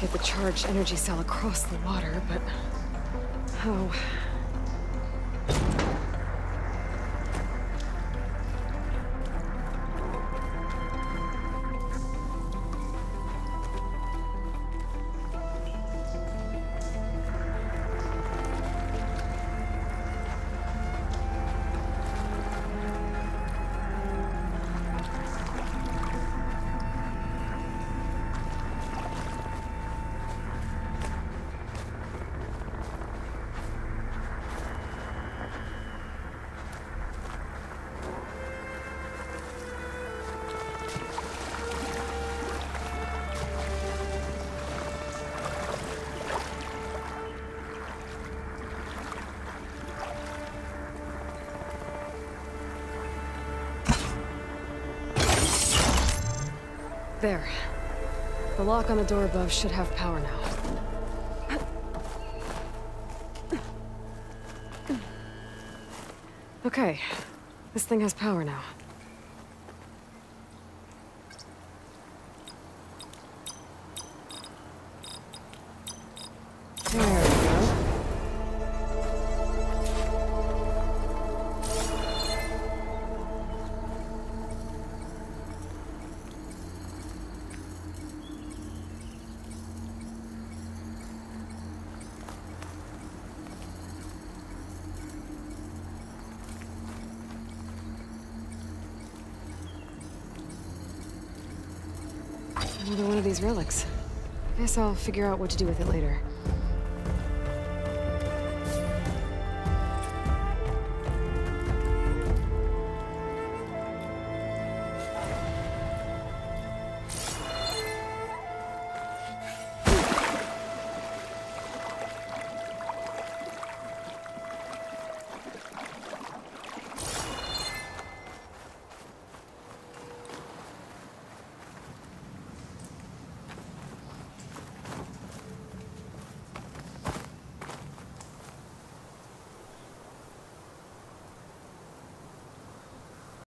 get the charged energy cell across the water, but... How? There. The lock on the door above should have power now. Okay. This thing has power now. Another one of these relics. Guess I'll figure out what to do with it later.